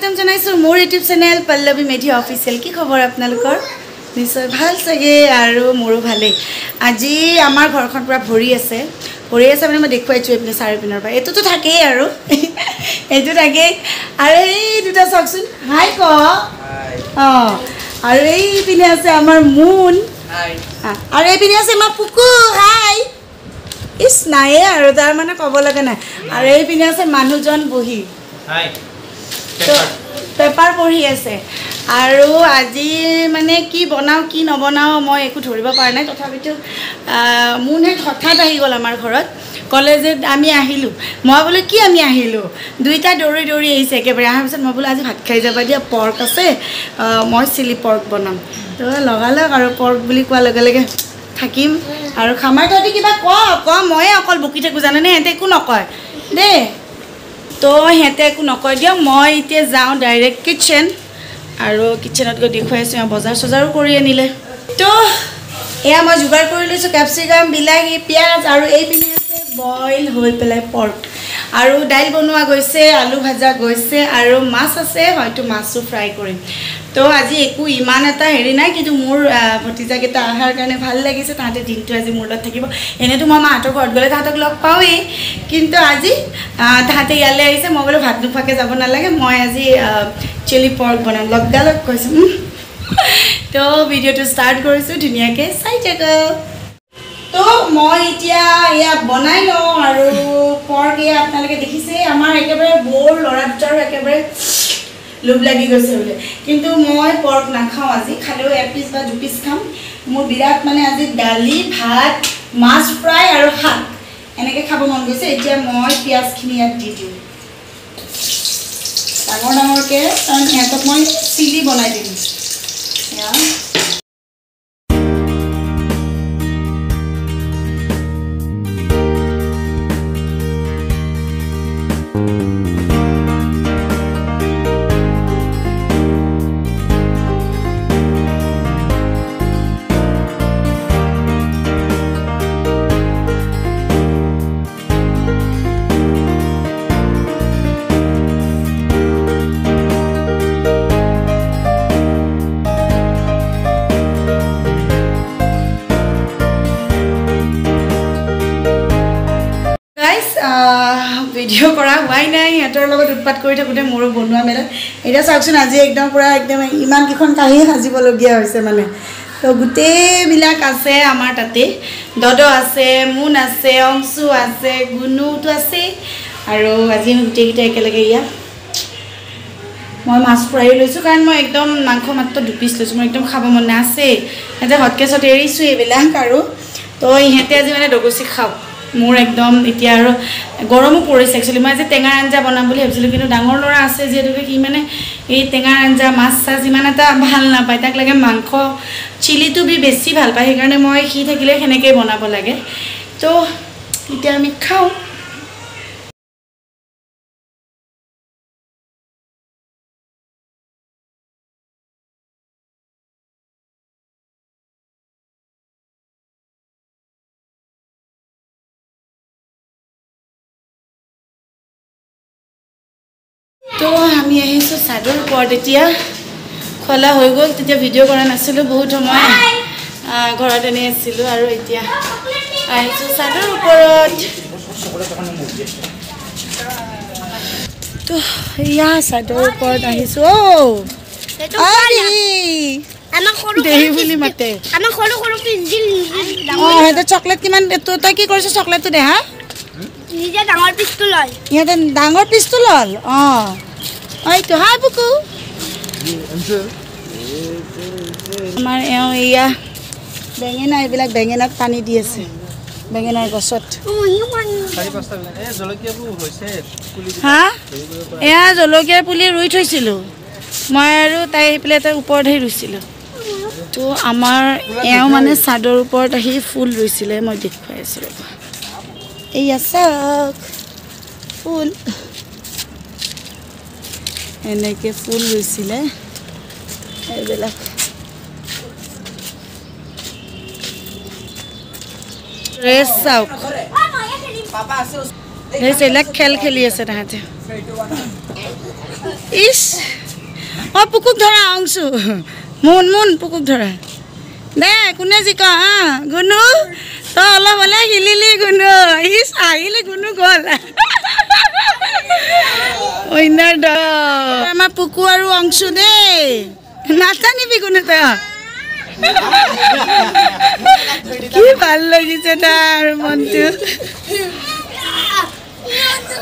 স্বাগতম জনাইছোঁ মোৰ YouTube channel Pallavi Medhi official. কি খবৰ আপোনালোকৰ? নিশ্চয় ভাল চাগে আৰু মোৰো ভালেই। আজি আমাৰ ঘৰখন পূৰা ভৰি আছে। ভৰি আছে মানে মই দেখুৱাইছোঁ এইপিনে চাৰিওপিনৰ পৰা। এইটোতো থাকেই আৰু। এইটো থাকেই। আৰু এই দুটা চাওকচোন। হাই ক। অঁ আৰু এইপিনে আছে আমাৰ মোন। আৰু এইপিনে আছে আমাৰ পুকু। হাই। ইচ নায়ে আৰু তাৰ মানে ক'ব লগা নাই। আৰু এইপিনে আছে মানুহজন বহি। পেপাৰ। পঢ়ি আছে। আৰু আজি মানে কি বনাওঁ কি নবনাওঁ মই একো ধৰিব পৰা নাই। তথাপিতো আহ, মোৰহে হঠাৎ আহি গ'ল আমাৰ ঘৰত। ক'লে যে আমি আহিলোঁ। মই বোলো কি আমি আহিলোঁ? দুইটা দৌৰি দৌৰি আহিছে একেবাৰে। অহাৰ পিছত মই বোলো আজি ভাত খাই যাবা দিয়া পৰ্ক আছে। মই চিলি পৰ্ক বনাম। তো লগালগ আৰু পৰ্ক বুলি কোৱাৰ লগে লগে থাকিম আৰু খামাৰ তহঁতি কিবা ক ক ময়ে অকল বকি থাকোঁ জানানে? সিহঁতে একো নকয়। দেই তো সিহঁতে একো নকয় দিয়ক মই এতিয়া যাওঁ ডাইৰেক্ট কিটচেন আৰু কিটচেনত গৈ দেখুৱাইছোঁ এওঁ বজাৰ চজাৰো কৰি আনিলে। তো এয়া মই যোগাৰ কৰি লৈছোঁ কেপচিকাম বিলাহী পিঁয়াজ আৰু এইপিনে আছে বইল হৈ পেলাই পৰ্ক আৰু দাইল বনোৱা গৈছে আলু ভাজা গৈছে আৰু মাছ আছে হয়তো মাছো ফ্ৰাই কৰিম। তো আজি একো ইমান এটা হেৰি নাই কিন্তু মোৰ ভতিজাকেইটা অহাৰ কাৰণে ভাল লাগিছে। তাহাঁতে দিনটো আজি মোৰ লগত থাকিব। এনেইতো মই মাহঁতৰ ঘৰত গ'লে তাহাঁতক লগ পাওঁৱেই। কিন্তু আজি তাহাঁতে ইয়ালৈ আহিছে। মই বোলো ভাত নোখোৱাকৈ যাব নালাগে। মই আজি চিলি পৰ্ক বনাম। লগালগ কৈছোঁ। তো ভিডিঅ'টো ষ্টাৰ্ট কৰিছোঁ। ধুনীয়াকৈ চাই থাকক। তো মই এতিয়া এয়া বনাই লওঁ আৰু পৰ্ক এয়া আপোনালোকে দেখিছে আমাৰ একেবাৰে বৰ ল'ৰা দুটাৰো একেবাৰে লোভ লাগি গৈছে বোলে। কিন্তু মই পৰ্ক নাখাওঁ আজি খালেও এপিচ বা দুপিচ খাম। মোৰ বিৰাট মানে আজি দালি ভাত মাছ ফ্ৰাই আৰু শাক। এনেকৈ খাব মন গৈছে এতিয়া মই পিঁয়াজখিনি ইয়াত দি দিওঁ। ডাঙৰ ডাঙৰকৈ কাৰণ সিহঁতক মই চিলি বনাই দিম। এয়া। হোৱাই নাই সিহঁতৰ লগত উৎপাত কৰি থাকোঁতে মোৰো বনোৱা মেলা। এতিয়া চাওকচোন আজি একদম পূৰা একদম ইমানকেইখন কাঁহী সাজিবলগীয়া হৈছে মানে। তো গোটেইবিলাক আছে আমাৰ তাতে। দদ আছে মোন আছে অংশু আছে গুণুটো আছেই আৰু আজি গোটেইকেইটা একেলগে ইয়াত। মই মাছ ফ্ৰাইও লৈছোঁ কাৰণ মই একদম মাংস মাত্ৰ দুপিচ লৈছোঁ মোৰ একদম খাব মন নাই আছেই সিহঁতে হটকেছত এৰিছোঁ এইবিলাক আৰু। তো ইহঁতে আজি মানে দগচি খাওক। মোৰ একদম এতিয়া আৰু গৰমো পৰিছে। একচুৱেলি মই আজি টেঙাৰ আঞ্জা বনাম বুলি ভাবিছিলোঁ কিন্তু ডাঙৰ ল'ৰা আছে যিহেতুকে সি মানে এই টেঙাৰ আঞ্জা মাছ চাছ ইমান এটা ভাল নাপায়। তাক লাগে মাংস চিলিটো বি বেছি ভাল পায়। সেইকাৰণে মই সি থাকিলে সেনেকৈয়ে বনাব লাগে। তো এতিয়া আমি খাওঁ। আমি আহিছোঁ চাদৰ ওপৰত। এতিয়া খোলা হৈ গ'ল তেতিয়া ভিডিঅ' কৰা নাছিলোঁ বহুত সময় ঘৰত এনেই আছিলোঁ আৰু এতিয়া আহিছোঁ চাদৰ ওপৰত। তো এয়া চাদৰ ওপৰত আহিছোঁ অ' চকলেট কিমান তই কি কৰিছ চকলেটটো ডাঙৰ পিচটো লয়। ইহঁতে ডাঙৰ পিচটো ল'ল অঁ। এইটো হাই বুকু আমাৰ এওঁ এয়া বেঙেনা এইবিলাক বেঙেনাত পানী দি আছে। বেঙেনাৰ গছত। হা? এয়া জলকীয়াৰ পুলি ৰুই থৈছিলোঁ। মই আৰু তাই আহি পেলাই তাৰ ওপৰত আহি ৰুইছিলোঁ। তো আমাৰ এওঁ মানে চাদৰ ওপৰত আহি ফুল ৰুইছিলে মই দেখুৱাই আছোঁ ৰ'বা। এইয়া চাওক। ফুল। এনেকৈ ফুল ৰুইছিলে। এইবিলাক। চাওক। খেল খেলি আছে তাহাঁতে। ইছ অঁ পুকুক ধৰা অংশু। মুন মুন পুকুক ধৰা। দে কোনে জিক হা গুণু তই অলপ হ'লে হিলিলি গুণু ইছ আহিলে গুণু গ'ল। অন্যাৰ দ আমাৰ পুকু আৰু অংশু দেই। নাটানিবি কোনো তই কি ভাল লাগিছে তাৰ মনটো।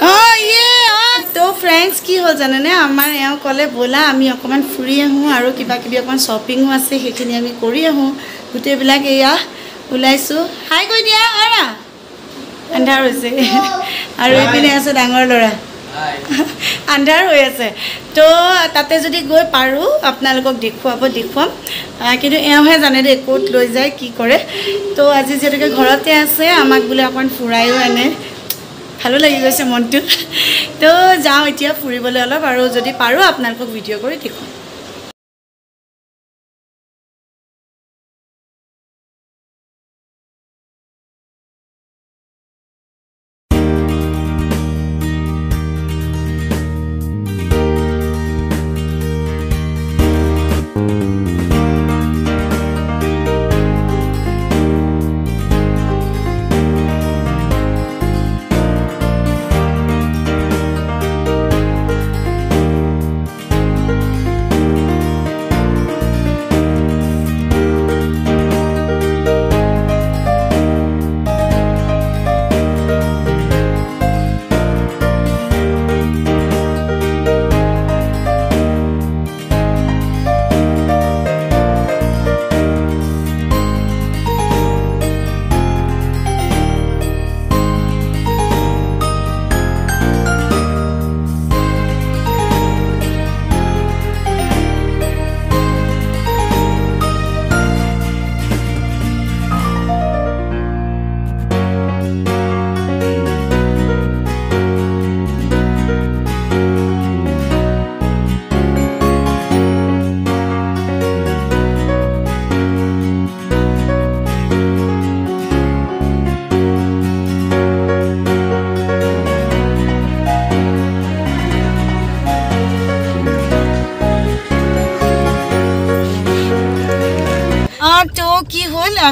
অঁ ইয়ে অঁ তো ফ্ৰেণ্ডছ কি হ'ল জানেনে? আমাৰ এওঁ ক'লে ব'লা আমি অকণমান ফুৰি আহোঁ আৰু কিবা কিবি অকণমান শ্বপিঙো আছে সেইখিনি আমি কৰি আহোঁ। গোটেইবিলাক এয়া ওলাইছোঁ। হাই কৈ দিয়া অৰা আন্ধাৰ হৈছে। আৰু এইপিনে আছে ডাঙৰ ল'ৰা। আন্ধাৰ হৈ আছে। তো তাতে যদি গৈ পাৰোঁ আপোনালোকক দেখুৱাব দেখুৱাম। কিন্তু এওঁহে জানে দেই ক'ত লৈ যায় কি কৰে। তো আজি যিহেতুকে ঘৰতে আছে আমাক বোলে অকণমান ফুৰায়ো আনে। ভালো লাগি গৈছে মনটো। তো যাওঁ এতিয়া ফুৰিবলৈ অলপ আৰু যদি পাৰোঁ আপোনালোকক ভিডিঅ' কৰি দেখুৱাম।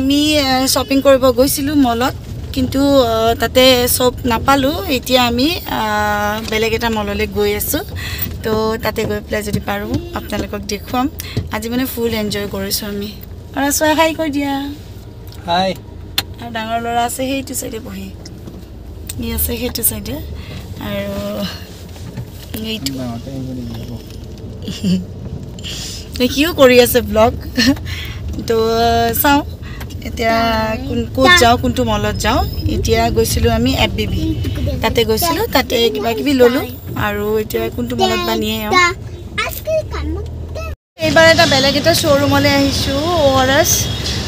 আমি শ্বপিং কৰিব গৈছিলোঁ মলত কিন্তু তাতে চব নাপালোঁ। এতিয়া আমি বেলেগ এটা মললৈ গৈ আছোঁ। তো তাতে গৈ পেলাই যদি পাৰোঁ আপোনালোকক দেখুৱাম। আজি মানে ফুল এনজয় কৰিছোঁ আমি। আৰু চোৱা খাই কৈ দিয়া। হাই আৰু ডাঙৰ ল'ৰা আছে সেইটো চাইডে বহি। ই আছে সেইটো চাইডে আৰু এইটো। সিও কৰি আছে ব্লগ তো চাওঁ। এতিয়া কোন ক'ত যাওঁ কোনটো মলত যাওঁ এতিয়া গৈছিলোঁ আমি এফ বি বি তাতে গৈছিলোঁ তাতে কিবা কিবি ল'লোঁ আৰু এতিয়া কোনটো মলত বা নিয়ে আৰু। এইবাৰ এটা বেলেগ এটা শ্ব'ৰুমলৈ আহিছোঁ অ' আৰ এছ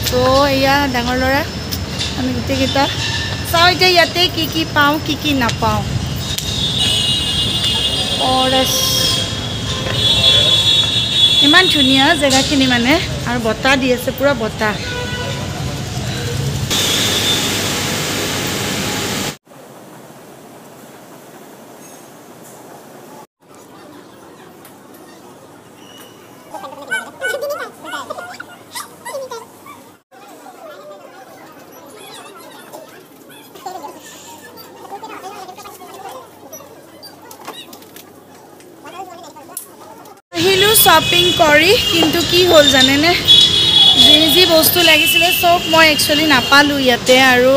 তো এয়া ডাঙৰ ল'ৰা আমি গোটেইকেইটা। চাওঁ এতিয়া ইয়াতে কি কি পাওঁ কি কি নাপাওঁ। অ' আৰ এছ ইমান ধুনীয়া জেগাখিনি মানে আৰু বতাহ দি আছে পূৰা বতাহ আহিলোঁ শ্বপিং কৰি কিন্তু কি হ'ল জানেনে? যি যি বস্তু লাগিছিলে চব মই একচুৱেলি নাপালোঁ ইয়াতে আৰু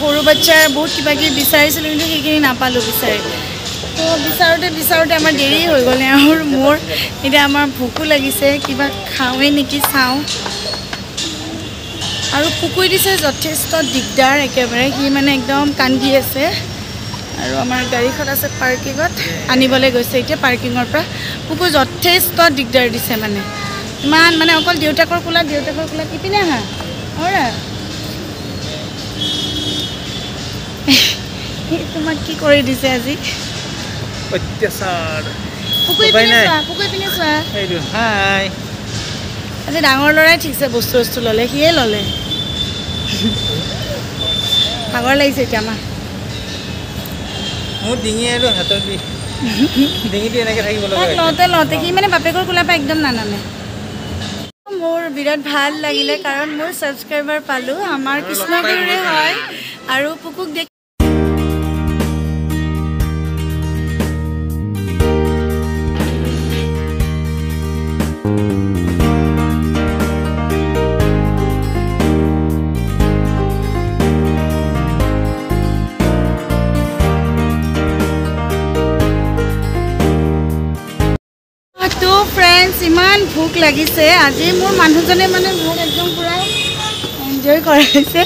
সৰু বাচ্ছাৰ বহুত কিবা কিবি বিচাৰিছিলোঁ কিন্তু সেইখিনি নাপালোঁ বিচাৰি। তো বিচাৰোঁতে বিচাৰোঁতে আমাৰ দেৰি হৈ গ'ল আৰু মোৰ। এতিয়া আমাৰ ভোকো লাগিছে কিবা খাওঁৱেই নেকি চাওঁ। আৰু পুকুৰী দিছে যথেষ্ট দিগদাৰ একেবাৰে সি মানে একদম কান্দি আছে। আৰু আমাৰ গাড়ীখন আছে পাৰ্কিঙত। আনিবলৈ গৈছে এতিয়া পাৰ্কিঙৰ পৰা। কুকুৰ যথেষ্ট দিগদাৰ দিছে মানে। ইমান মানে অকল দেউতাকৰ কোলাত দেউতাকৰ কোলাত। ইপিনে আহা। অৰা। তোমাক কি কৰি দিছে আজি? অত্যাচাৰ। আজি ডাঙৰ ল'ৰাই ঠিকছে বস্তু বস্তু ল'লে সিয়ে ল'লে। ভাগৰ লাগিছে এতিয়া আমাৰ। মোৰ ডিঙি আৰু হাতৰ বিষ। ডিঙিটো এনেকৈ থাকিব লগা লওঁতে লওঁতে সি মানে বাপেকৰ কোলাৰ পৰা একদম নানামে। মোৰ বিৰাট ভাল লাগিলে কাৰণ মোৰ ছাবস্ক্ৰাইবাৰ পালোঁ। আমাৰ কৃষ্ণগুৰুৰে হয়। আৰু পুকুক দেখি ইমান ভোক লাগিছে। আজি মোৰ মানুহজনে মানে মোক একদম পূৰা এনজয় কৰাইছে।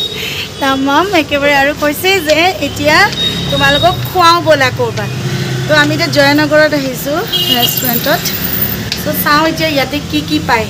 তামাম একেবাৰে আৰু কৈছে যে এতিয়া তোমালোকক খুৱাওঁ ব'লা ক'ৰবাত। তো আমি এতিয়া জয়নগৰত আহিছোঁ ৰেষ্টুৰেণ্টত ত' চাওঁ এতিয়া ইয়াতে কি কি পায়।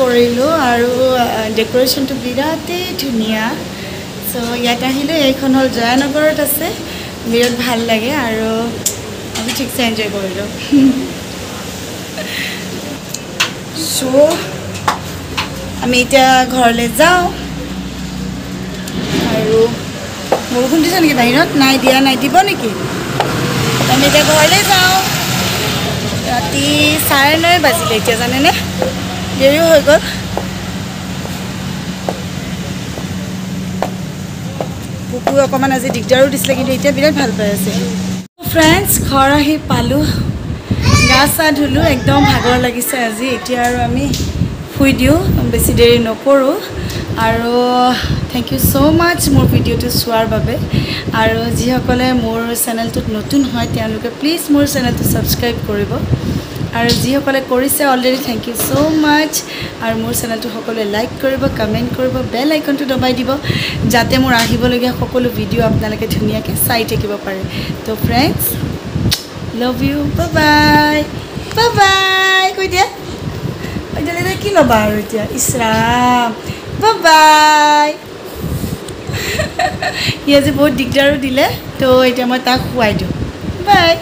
কৰিলোঁ আৰু ডেক'ৰেশ্যনটো বিৰাটেই ধুনীয়া। চ' ইয়াত আহিলোঁ এইখন হ'ল জয়ানগৰত আছে। বিৰাট ভাল লাগে আৰু আমি ঠিকছে এনজয় কৰিলোঁ। চ' আমি এতিয়া ঘৰলৈ যাওঁ। আৰু বৰষুণ দিছে নেকি বাহিৰত? নাই দিয়া নাই দিব নেকি? আমি এতিয়া ঘৰলৈ যাওঁ। ৰাতি চাৰে নয় বাজিলে এতিয়া জানেনে? দেৰিও হৈ গ'ল। কুকুৰ অকণমান আজি দিগদাৰো দিছিলে কিন্তু এতিয়া বিৰাট ভাল পাই আছে। ফ্ৰেণ্ডছ ঘৰ আহি পালোঁ। গা চা ধুলোঁ একদম ভাগৰ লাগিছে আজি। এতিয়া আৰু আমি শুই দিওঁ বেছি দেৰি নকৰোঁ। আৰু থেংক ইউ ছ' মাছ মোৰ ভিডিঅ'টো চোৱাৰ বাবে। আৰু যিসকলে মোৰ চেনেলটোত নতুন হয় তেওঁলোকে প্লিজ মোৰ চেনেলটো ছাবস্ক্ৰাইব কৰিব। আৰু যিসকলে কৰিছে already thank you so' much আৰু মোৰ চেনেলটো সকলোৱে লাইক কৰিব কমেণ্ট কৰিব বেল আইকনটো দবাই দিব যাতে মোৰ আহিবলগীয়া সকলো ভিডিঅ' আপোনালোকে ধুনীয়াকৈ চাই থাকিব পাৰে। তো friends love you bye bye কৈ দিয়া। কৈ কি ল'বা আৰু এতিয়া? ইছৰাম। বাই সি আজি বহুত দিগদাৰো দিলে তো এতিয়া মই তাক শুৱাই দিওঁ। বাই